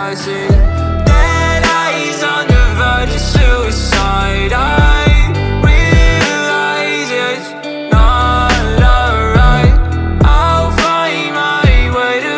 I see dead eyes on the verge of suicide. I realize it's not alright. I'll find my way to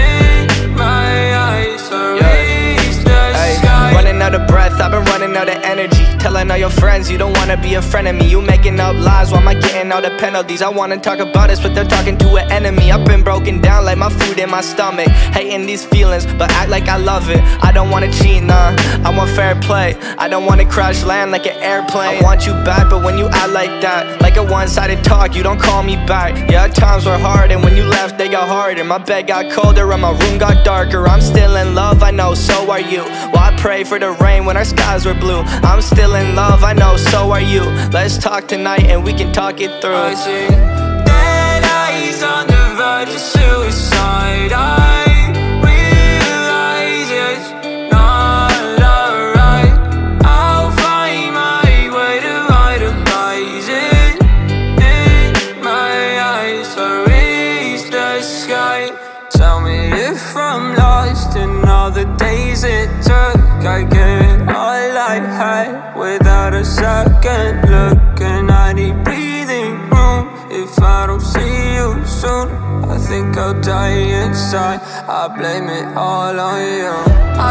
it in my eyes. The sky. running out of breath, I've been running out of energy. Telling all your friends you don't wanna be a friend of me. You making up lies, why am I getting all the penalties? I wanna talk about this, but they're talking to an enemy. I've been broken down like my food in my stomach. Hating these feelings, but act like I love it. I don't wanna cheat, nah. I want fair play. I don't wanna crash land like an airplane. I want you back, but when you act like that, like a one-sided talk, you don't call me back. Yeah, times were hard, and when you left, they got harder. My bed got colder, and my room got darker. I'm still in love, I know, so are you. Well, I pray for the rain when our skies were blue. I'm still in love, I know, so are you. Let's talk tonight, and we can talk it through. I see dead eyes on the verge of suicide. I realize it's not alright. I'll find my way to vitalize it in my eyes. I reach the sky. Tell me if I'm lost in all the days it took. I get second look, and I need breathing room. If I don't see you soon, I think I'll die inside. I blame it all on you.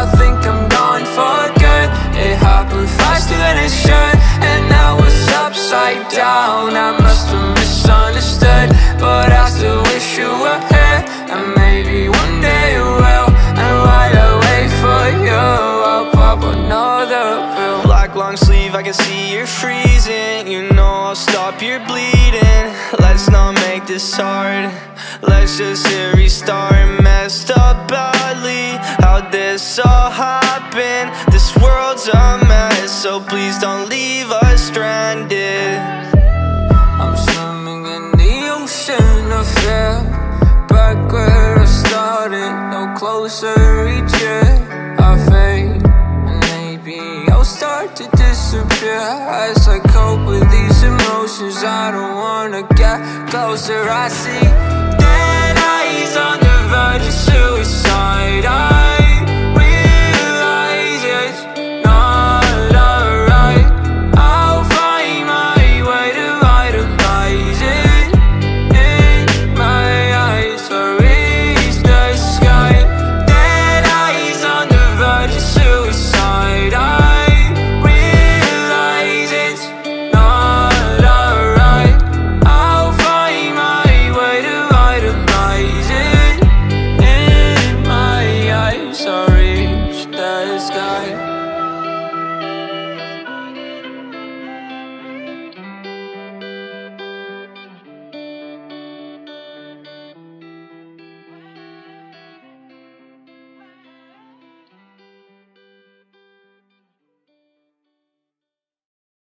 I think I'm gone for good. It happened faster than it should, and now it's upside down. I must have misunderstood, but I still wish you were here, and maybe I can see you're freezing. You know I'll stop your bleeding. Let's not make this hard. Let's just hit restart. Messed up badly. How'd this all happen? This world's a mess, so please don't leave us stranded. I'm swimming in the ocean of fear. Back where I started, no closer reach To disappear as I cope with these emotions. I don't wanna get closer. I see